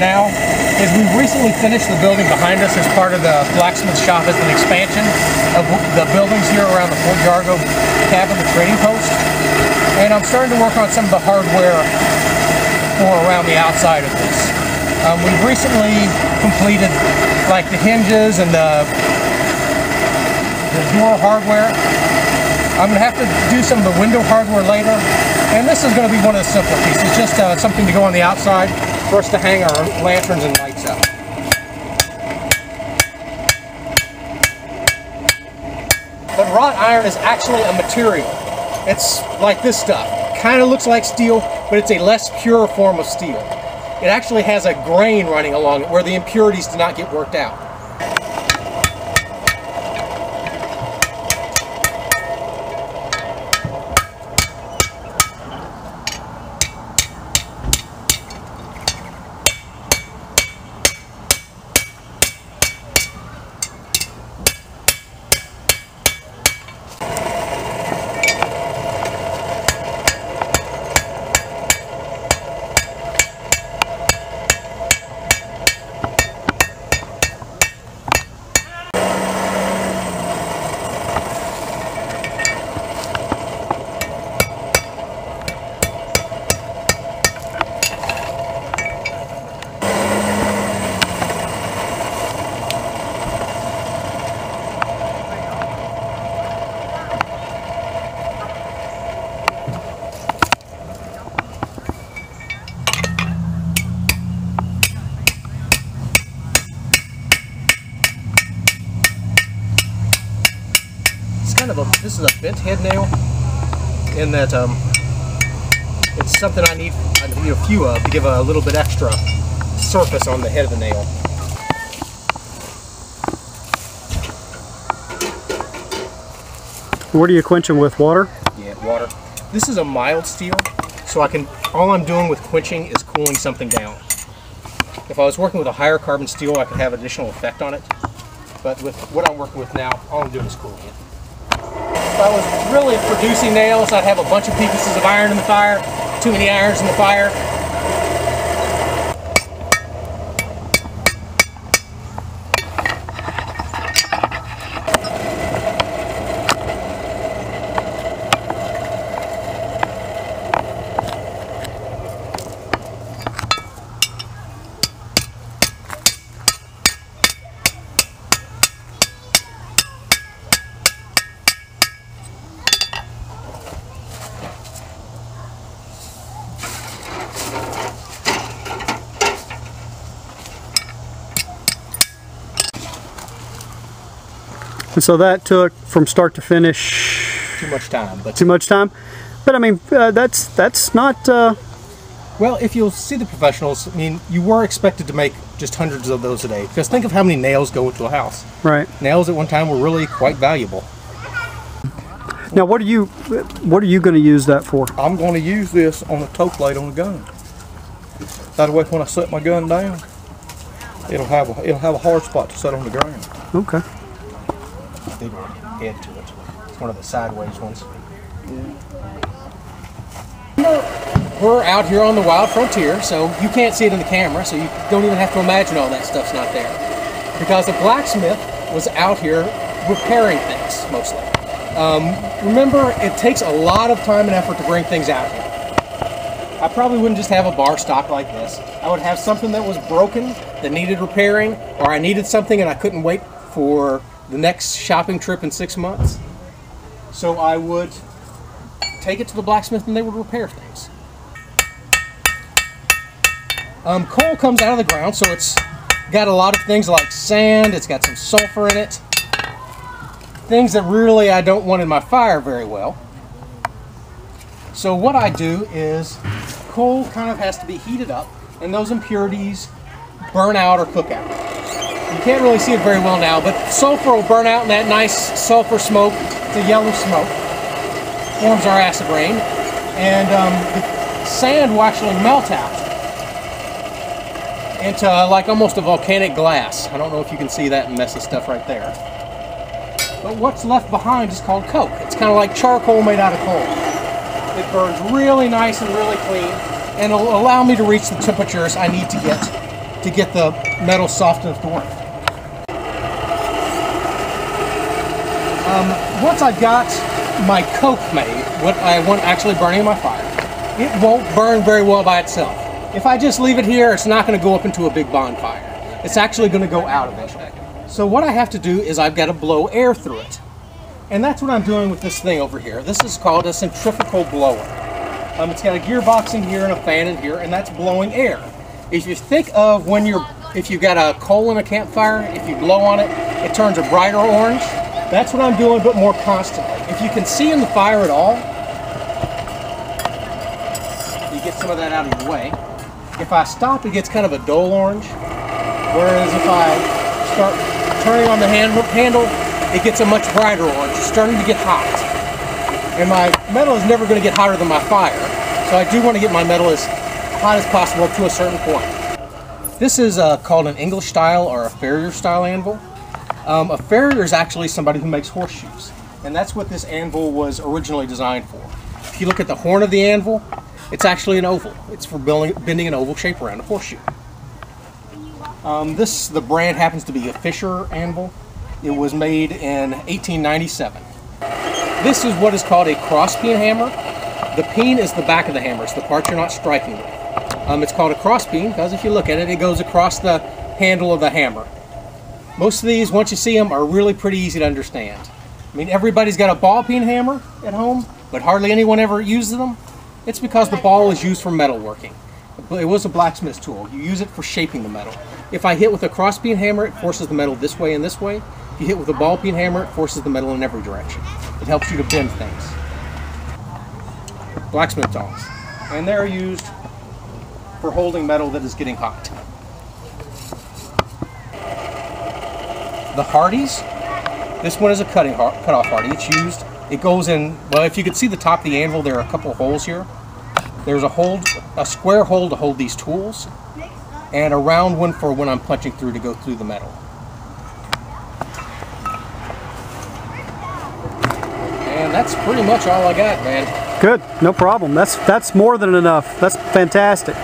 now is we've recently finished the building behind us as part of the blacksmith shop as an expansion of the buildings here around the Fort Yargo cabin, the trading post. And I'm starting to work on some of the hardware for around the outside of this. Um, we've recently completed like the hinges and the, the door hardware. I'm going to have to do some of the window hardware later. And this is going to be one of the simpler pieces, just uh, something to go on the outside for us to hang our lanterns and lights up. But wrought iron is actually a material. It's like this stuff. Kind of looks like steel, but it's a less pure form of steel. It actually has a grain running along it where the impurities do not get worked out. It's kind of a, this is a bent head nail in that um, it's something I need, I need a few of to give a little bit extra surface on the head of the nail. What are you quenching with? Water? Yeah, water. This is a mild steel, so I can, all I'm doing with quenching is cooling something down. If I was working with a higher carbon steel, I could have additional effect on it. But with what I'm working with now, all I'm doing is cooling it. I was really producing nails, I'd have a bunch of pieces of iron in the fire, too many irons in the fire. And so that took from start to finish Too much time, but too much time. But I mean, uh, that's that's not. Uh, Well, if you'll see the professionals, I mean, you were expected to make just hundreds of those a day. Because think of how many nails go into a house. right Nails at one time were really quite valuable. now, what are you what are you going to use that for? I'm going to use this on the toe plate on the gun. That way, when I set my gun down, it'll have a, it'll have a hard spot to set on the ground. Okay. Bigger head to it. It's one of the sideways ones. We're out here on the wild frontier, so you can't see it in the camera, so you don't even have to imagine all that stuff's not there. Because the blacksmith was out here repairing things, mostly. Um, remember, it takes a lot of time and effort to bring things out here. I probably wouldn't just have a bar stock like this. I would have something that was broken, that needed repairing, or I needed something and I couldn't wait for the next shopping trip in six months. So I would take it to the blacksmith and they would repair things. Um, coal comes out of the ground, so it's got a lot of things like sand, it's got some sulfur in it. Things that really I don't want in my fire very well. So what I do is coal kind of has to be heated up and those impurities burn out or cook out. You can't really see it very well now, but sulfur will burn out in that nice sulfur smoke. It's a yellow smoke. Forms our acid rain. And um, the sand will actually melt out into uh, like almost a volcanic glass. I don't know if you can see that mess of stuff right there. But what's left behind is called coke. It's kind of like charcoal made out of coal. It burns really nice and really clean and it'll allow me to reach the temperatures I need to get to get the metal soft enough to work. Um, once I've got my coke made, what I want actually burning in my fire, it won't burn very well by itself. If I just leave it here, it's not going to go up into a big bonfire. It's actually going to go out eventually. So what I have to do is I've got to blow air through it. And that's what I'm doing with this thing over here. This is called a centrifugal blower. Um, it's got a gearbox in here and a fan in here, and that's blowing air. If you think of when you're, if you've got a coal in a campfire, if you blow on it, it turns a brighter orange. That's what I'm doing, but more constantly. If you can see in the fire at all, you get some of that out of your way. If I stop, it gets kind of a dull orange. Whereas if I start turning on the hand, handle, it gets a much brighter orange. It's starting to get hot. And my metal is never going to get hotter than my fire. So I do want to get my metal as hot as possible to a certain point. This is uh, called an English style or a farrier style anvil. Um, a farrier is actually somebody who makes horseshoes. And that's what this anvil was originally designed for. If you look at the horn of the anvil, it's actually an oval. It's for building, bending an oval shape around a horseshoe. Um, this, the brand happens to be a Fisher anvil. It was made in 1897. This is what is called a cross peen hammer. The peen is the back of the hammer. It's the part you're not striking with. Um, it's called a cross peen because if you look at it, it goes across the handle of the hammer. Most of these, once you see them, are really pretty easy to understand. I mean, everybody's got a ball peen hammer at home, but hardly anyone ever uses them. It's because the ball is used for metalworking. It was a blacksmith's tool. You use it for shaping the metal. If I hit with a cross peen hammer, it forces the metal this way and this way. If you hit with a ball peen hammer, it forces the metal in every direction. It helps you to bend things. Blacksmith tongs. And they're used for holding metal that is getting hot. The Hardys, this one is a cutting cut-off Hardy. It's used, it goes in, well, if you could see the top of the anvil, there are a couple of holes here. There's a hold, a square hole to hold these tools, and a round one for when I'm punching through to go through the metal. And that's pretty much all I got, man. Good, no problem. That's that's more than enough. That's fantastic.